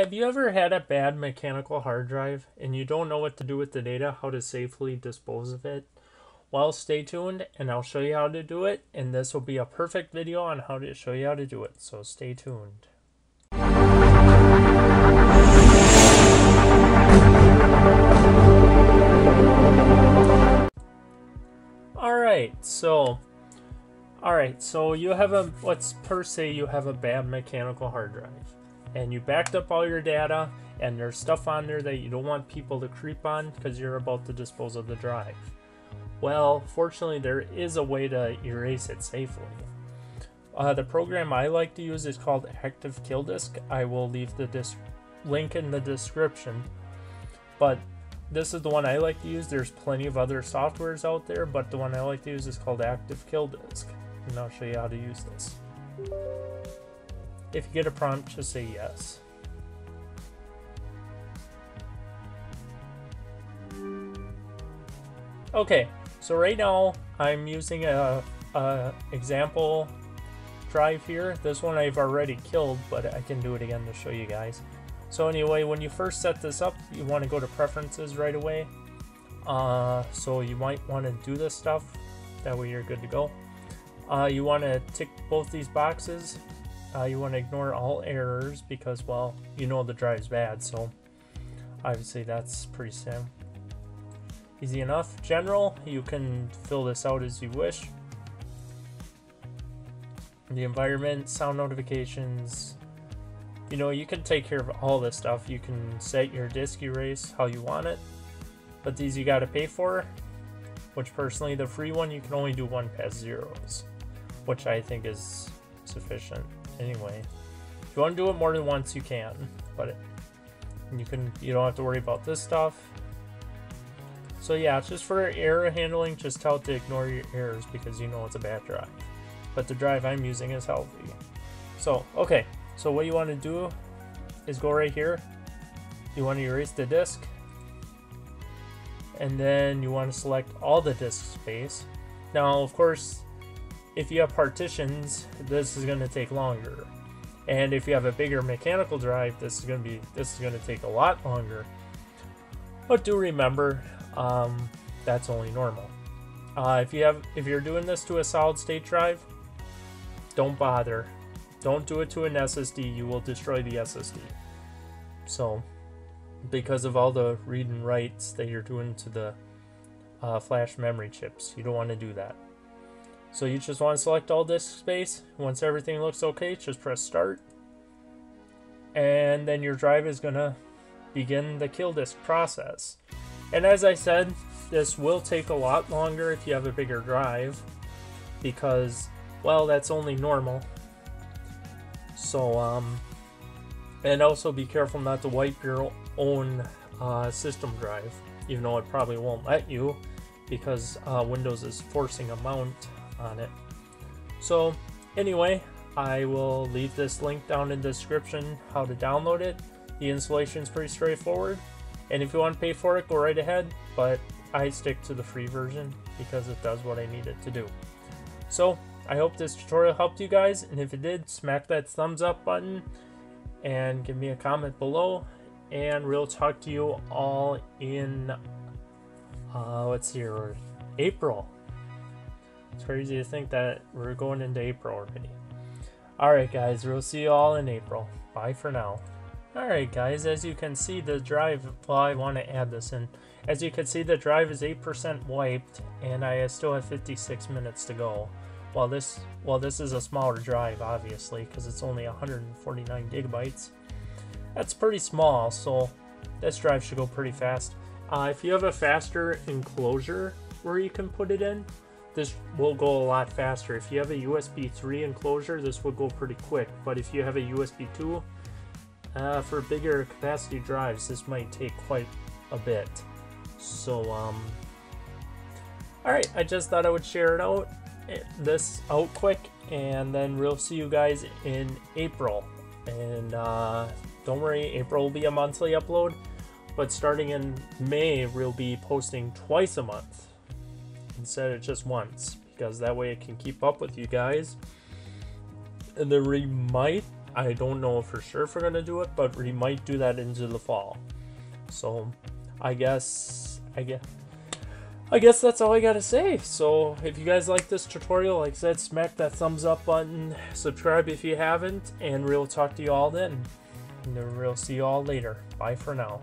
have you ever had a bad mechanical hard drive and you don't know what to do with the data, how to safely dispose of it? Well, stay tuned and I'll show you how to do it. And this will be a perfect video on how to show you how to do it. So stay tuned. Alright, so Alright, so you have a let's per se you have a bad mechanical hard drive. And you backed up all your data and there's stuff on there that you don't want people to creep on because you're about to dispose of the drive. Well, fortunately there is a way to erase it safely. Uh, the program I like to use is called Active KillDisk. I will leave the link in the description. But this is the one I like to use. There's plenty of other softwares out there, but the one I like to use is called Active KillDisk. And I'll show you how to use this. If you get a prompt, just say yes. Okay, so right now I'm using a, a example drive here. This one I've already killed, but I can do it again to show you guys. So anyway, when you first set this up, you want to go to preferences right away. Uh, so you might want to do this stuff. That way you're good to go. Uh, you want to tick both these boxes. Uh, you want to ignore all errors because, well, you know the drive's bad. So obviously that's pretty sim easy enough. General, you can fill this out as you wish. The environment, sound notifications, you know, you can take care of all this stuff. You can set your disk erase how you want it, but these you gotta pay for, which personally, the free one, you can only do one past zeros, which I think is sufficient anyway. If you want to do it more than once, you can, but you can, you don't have to worry about this stuff. So yeah, it's just for error handling, just tell it to ignore your errors because you know it's a bad drive. But the drive I'm using is healthy. So, okay, so what you want to do is go right here. You want to erase the disk. And then you want to select all the disk space. Now, of course, if you have partitions, this is going to take longer. And if you have a bigger mechanical drive, this is going to be this is going to take a lot longer. But do remember, um, that's only normal. Uh, if you have if you're doing this to a solid state drive, don't bother. Don't do it to an SSD, you will destroy the SSD. So, because of all the read and writes that you're doing to the uh, flash memory chips, you don't want to do that. So you just want to select all disk space. Once everything looks okay, just press start. And then your drive is going to begin the kill disk process. And as I said, this will take a lot longer if you have a bigger drive because, well, that's only normal. So, um, and also be careful not to wipe your own uh, system drive, even though it probably won't let you because uh, Windows is forcing a mount on it. So, anyway, I will leave this link down in the description how to download it. The installation is pretty straightforward, and if you want to pay for it, go right ahead, but I stick to the free version because it does what I need it to do. So, I hope this tutorial helped you guys, and if it did, smack that thumbs up button and give me a comment below, and we'll talk to you all in, uh, let's see April. It's crazy to think that we're going into April already. Alright guys, we'll see you all in April. Bye for now. Alright guys, as you can see the drive, well I want to add this in. As you can see the drive is 8% wiped and I still have 56 minutes to go. While this, well, this is a smaller drive, obviously, because it's only 149 gigabytes. That's pretty small, so this drive should go pretty fast. Uh, if you have a faster enclosure where you can put it in, this will go a lot faster. If you have a USB 3 enclosure, this will go pretty quick. But if you have a USB 2, uh, for bigger capacity drives, this might take quite a bit. So, um, alright, I just thought I would share it out this out quick and then we'll see you guys in April. And uh, don't worry, April will be a monthly upload, but starting in May, we'll be posting twice a month instead of just once because that way it can keep up with you guys. And then we might I don't know for sure if we're gonna do it, but we might do that into the fall. So, I guess I guess I guess that's all I gotta say. So, if you guys like this tutorial, like I said, smack that thumbs up button, subscribe if you haven't, and we'll talk to you all then. And we'll see you all later. Bye for now.